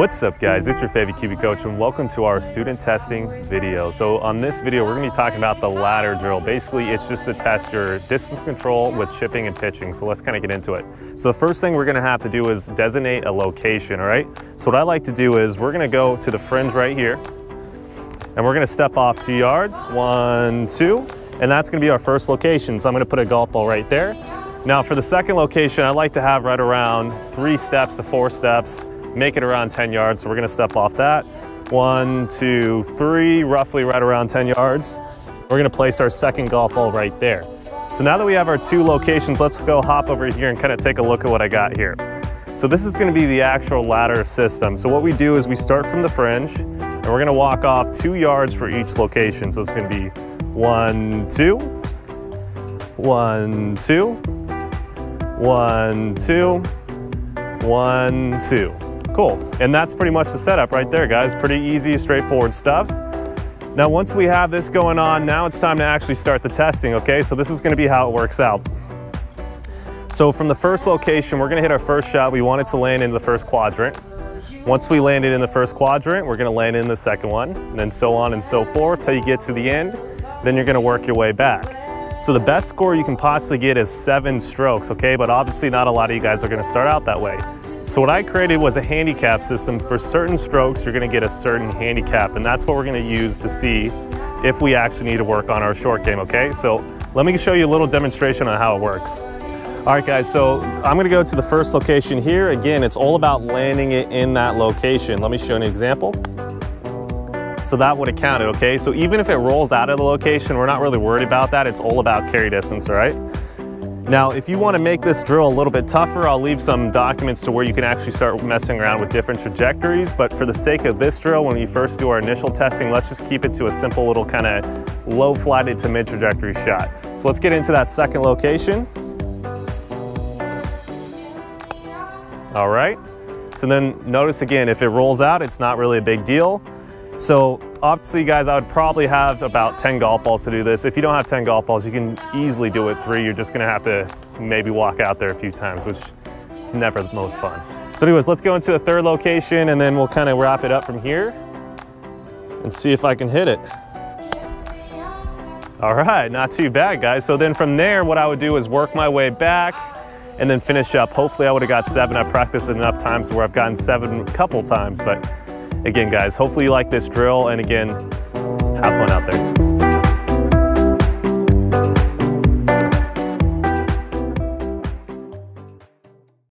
What's up guys, it's your favorite Kiwi coach and welcome to our student testing video. So on this video, we're gonna be talking about the ladder drill. Basically, it's just to test your distance control with chipping and pitching. So let's kind of get into it. So the first thing we're gonna have to do is designate a location, all right? So what I like to do is we're gonna go to the fringe right here and we're gonna step off two yards, one, two, and that's gonna be our first location. So I'm gonna put a golf ball right there. Now for the second location, I like to have right around three steps to four steps make it around 10 yards. So we're gonna step off that. One, two, three, roughly right around 10 yards. We're gonna place our second golf ball right there. So now that we have our two locations, let's go hop over here and kind of take a look at what I got here. So this is gonna be the actual ladder system. So what we do is we start from the fringe and we're gonna walk off two yards for each location. So it's gonna be one, two, one, two, one, two, one, two. Cool, and that's pretty much the setup right there, guys. Pretty easy, straightforward stuff. Now, once we have this going on, now it's time to actually start the testing, okay? So this is gonna be how it works out. So from the first location, we're gonna hit our first shot. We want it to land in the first quadrant. Once we land it in the first quadrant, we're gonna land in the second one, and then so on and so forth till you get to the end. Then you're gonna work your way back. So the best score you can possibly get is seven strokes, okay? But obviously not a lot of you guys are gonna start out that way. So what I created was a handicap system. For certain strokes, you're gonna get a certain handicap, and that's what we're gonna use to see if we actually need to work on our short game, okay? So let me show you a little demonstration on how it works. All right, guys, so I'm gonna go to the first location here. Again, it's all about landing it in that location. Let me show you an example. So that would have counted, okay? So even if it rolls out of the location, we're not really worried about that. It's all about carry distance, all right? Now, if you want to make this drill a little bit tougher, I'll leave some documents to where you can actually start messing around with different trajectories. But for the sake of this drill, when we first do our initial testing, let's just keep it to a simple little kind of low flighted to mid trajectory shot. So let's get into that second location. All right. So then notice again, if it rolls out, it's not really a big deal. So obviously guys, I would probably have about 10 golf balls to do this. If you don't have 10 golf balls, you can easily do it three. You're just gonna have to maybe walk out there a few times, which is never the most fun. So anyways, let's go into the third location and then we'll kind of wrap it up from here and see if I can hit it. All right, not too bad guys. So then from there, what I would do is work my way back and then finish up. Hopefully I would have got seven. I practiced enough times where I've gotten seven a couple times, but Again, guys, hopefully you like this drill. And again, have fun out there.